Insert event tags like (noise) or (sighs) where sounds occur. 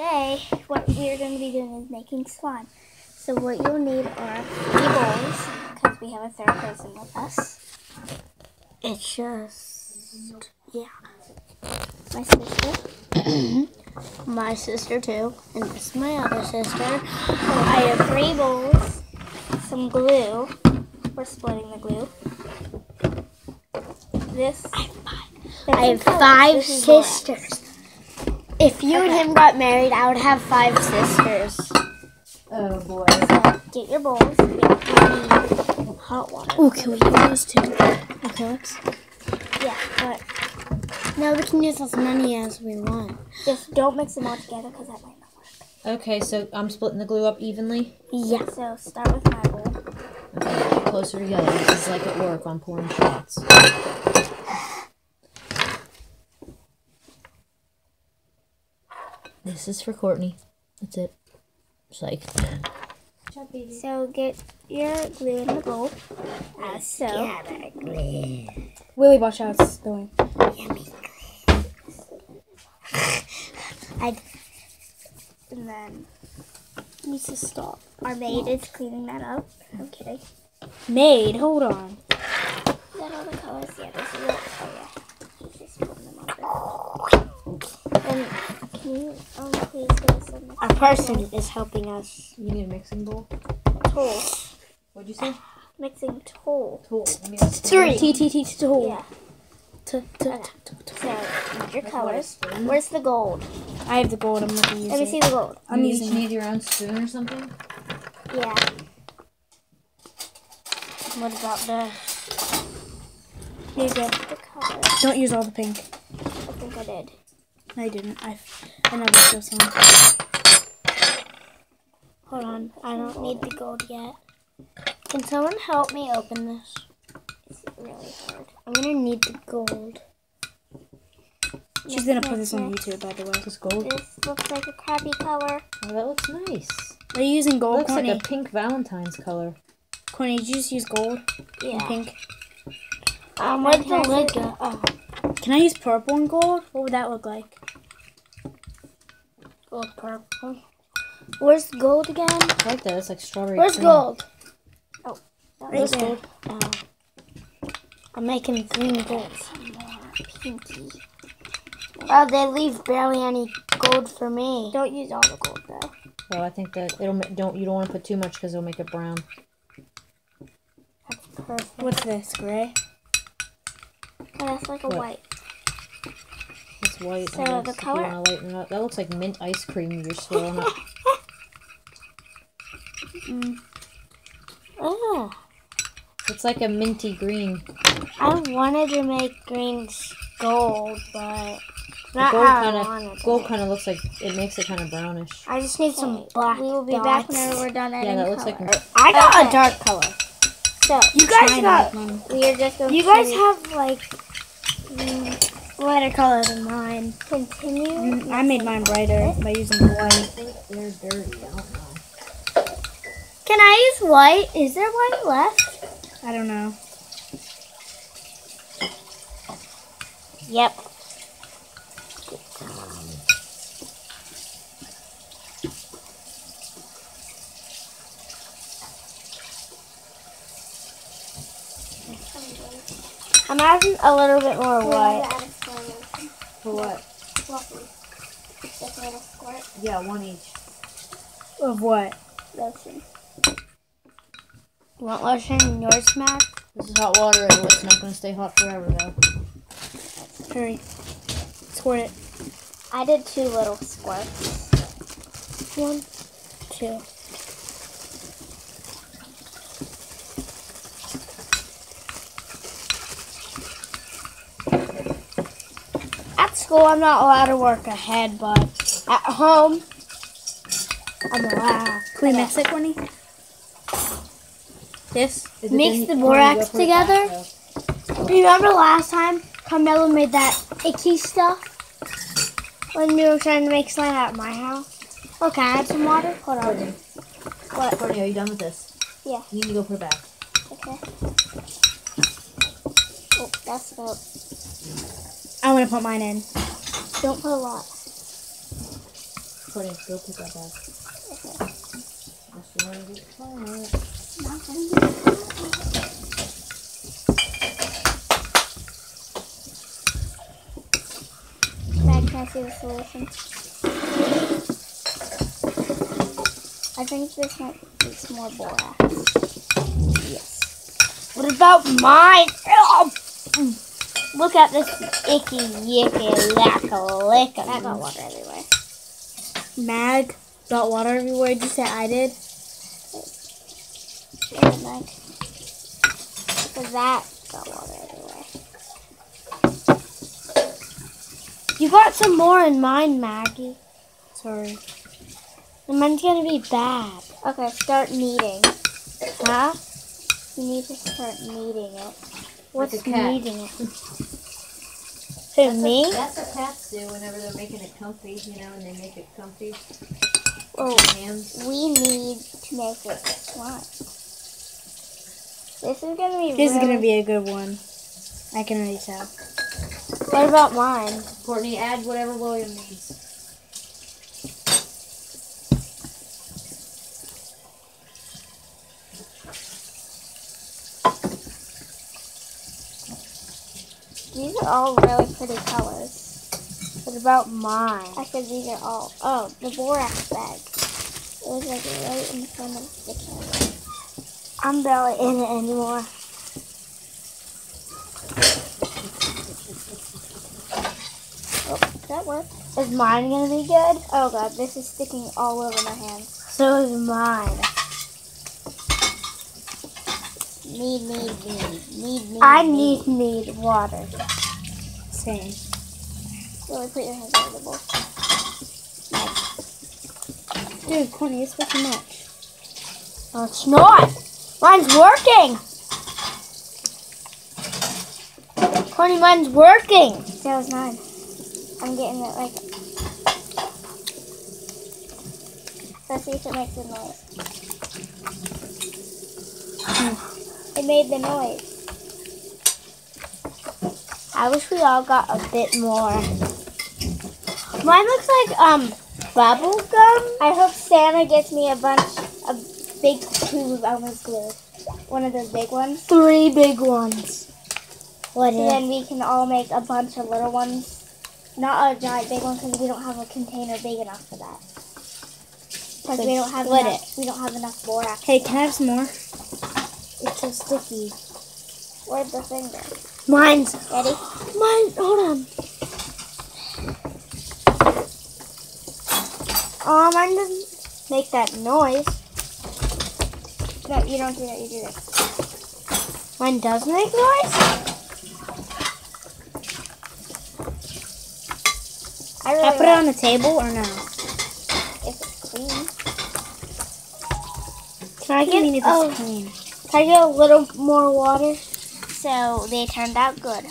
Today, what we are going to be doing is making slime. So what you'll need are three bowls, because we have a third person with us. It's just yeah. My sister. (coughs) My sister too, and this is my other sister. So I have three bowls, some glue. We're splitting the glue. This. I have five sisters. If you and him got married, I would have five sisters. Oh boy. Get your bowls. We hot water. Oh, can we use those too? Okay, let's. Yeah, but No, we can use as many as we want. just don't mix them all together because that might not work. Okay, so I'm splitting the glue up evenly. Yeah. So start with my bowl. Okay, closer together. This is like at work on pouring shots. This is for Courtney. That's it. Psych. So get your glue in the bowl, as so. Willie, watch out, it's spilling. And then Needs to stop. our maid is cleaning that up. I'm. Maid, hold on. Is that all the colors? Yeah, this is it. Oh yeah. He's just putting them over. And can you um please give us some Our person is helping us. You need a mixing bowl? toll? What'd you say? Mixing toll. Tool. You need a Three. T T T T hold. Yeah. T T T. So need your colors. Where's the gold? I have the gold. I'm gonna use Let me see the gold. I'm you each using. need your own spoon or something? Yeah. What about the? Here you go. The color. Don't use all the pink. I think I did. I didn't. I, I never show some. Hold on. I don't need the gold yet. Can someone help me open this? It's really hard. I'm gonna need the gold. She's gonna put this on YouTube, by the way. This gold. This looks like a crappy color. Oh, that looks nice. Are you using gold, looks Courtney? like a pink Valentine's color. Courtney, did you just use gold and Yeah. pink? Um, where'd the Has lid go? Oh, Can I use purple and gold? What would that look like? Gold, purple. Where's gold again? Right there. It's like strawberry. Where's cream. gold? That Right looks there. Oh. I'm making green gold. pinky. Oh, they leave barely any gold for me. Don't use all the gold though. Well, I think that it'll don't you don't want to put too much because it'll make it brown. That's perfect. What's this? Gray? Oh, that's like a What? white. It's white. So I guess, the if you color- wanna lighten up. That looks like mint ice cream you're swirling (laughs) up. Oh, It's like a minty green. I wanted to make greens gold, but not gold how kind I of wanted. gold kind of looks like it makes it kind of brownish. I just need some black We will be dots. back whenever we're done Yeah, that looks color. like I got Okay. a dark color. So You guys China. got. we are just You guys have like mm, lighter color than mine. continue. Mm, I made mine brighter by using white. I think they're dirty. I don't know. Can I use white? Is there white left? I don't know. Yep. I'm adding a little bit more white. For what? Just add a squirt Yeah, one each. Of what? lotion. Want lotion in your smack? This is hot water. and It's not going to stay hot forever though. Hurry. Squirt it. I did two little squirts. One, two. At school, I'm not allowed to work ahead, but at home, I'm allowed. Can we mix it, Courtney? This? Is Mix the oh, borax go put it back, together? Remember last time Carmelo made that icky stuff? When we were trying to make slime at my house? Oh, can I add some water? Hold on. Courtney. What? Courtney, are you done with this? Yeah. You need to go put it back. Okay. Oh, that's about. I'm gonna put mine in. Don't put a lot. Courtney, go pick that bag. Unless you want to get caught. Not gonna be Dad, can I see the solution? I think this might be some more borax. Yes. What about mine? Oh! Look at this icky, yicky, lacka, licka. That got water everywhere. Mag got water everywhere. Did you say I did? Yeah, Meg. Because that got water everywhere. You got some more in mine, Maggie. Sorry. And mine's gonna be bad. Okay, start kneading. Huh? You need to start kneading it. What's Like a cat. needing it? Who, me? That's what cats do whenever they're making it comfy, you know, and they make it comfy. Oh, we need to make it slime. This is gonna be. This is gonna be a good one. I can already tell. What about mine? Courtney, add whatever William needs. These are all really pretty colors. What about mine? I said these are all. Oh, the borax bag. It was like right in front of the camera. I'm barely in it anymore. Oh, that worked. Is mine gonna be good? Oh god, this is sticking all over my hands. So is mine. Need, need, need, need, need. I need need water. Same. Really put your hands over the bowl. Dude, Courtney, it's too much. No, it's not. Mine's working. Connie, mine's working. That was mine. I'm getting it like. Let's see if it makes a noise. (sighs) (sighs) (sighs) it made the noise. I wish we all got a bit more. Mine looks like um bubble gum. I hope Santa gets me a bunch, of big tube of Elmer's glue. One of those big ones. Three big ones. What So is? then we can all make a bunch of little ones. Not a giant big one because we don't have a container big enough for that. Because Then we don't have enough, we don't have enough borax. Hey, can I have some more? It's so sticky. Where'd the thing go? Mine's Ready? mine. Hold on. Oh, mine doesn't make that noise. No, you don't do that. You do this. Mine does make noise. I really I put it on the table or no? if it's clean. Can I get? if Oh, clean. Can I get a little more water? So they turned out good.